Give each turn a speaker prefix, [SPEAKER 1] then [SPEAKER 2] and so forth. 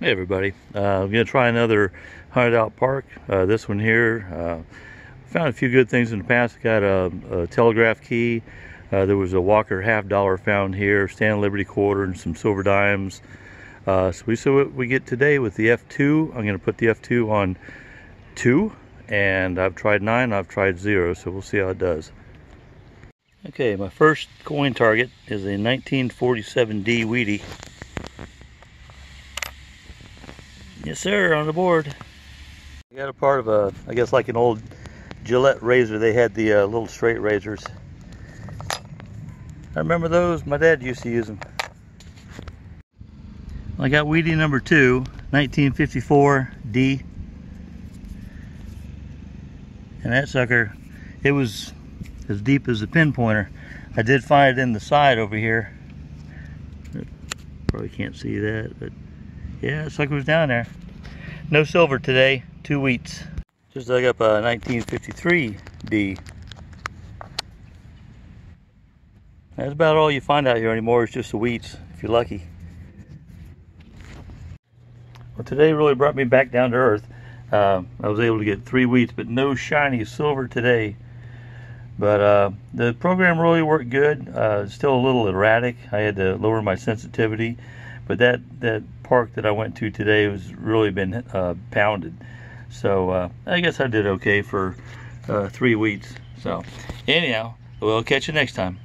[SPEAKER 1] Hey everybody, uh, I'm going to try another hunted out park. Uh, this one here, uh, found a few good things in the past. Got a, a telegraph key. Uh, there was a Walker half dollar found here, Stand Liberty quarter, and some silver dimes. Uh, so we see what we get today with the F2. I'm going to put the F2 on 2, and I've tried 9, I've tried 0, so we'll see how it does. Okay, my first coin target is a 1947D Wheatie. Yes, sir, on the board. I got a part of a, I guess like an old Gillette razor. They had the uh, little straight razors. I remember those. My dad used to use them. I got Wheatie number two, 1954 D. And that sucker, it was as deep as a pinpointer. I did find it in the side over here. Probably can't see that, but yeah, it's like it was down there. No silver today, two wheats. Just dug up a 1953 D. That's about all you find out here anymore. It's just the wheats, if you're lucky. Well, today really brought me back down to earth. Uh, I was able to get three wheats, but no shiny silver today. But uh, the program really worked good. Uh, still a little erratic. I had to lower my sensitivity but that that park that I went to today was really been uh, pounded. So uh, I guess I did okay for uh, three weeks. So anyhow, we'll catch you next time.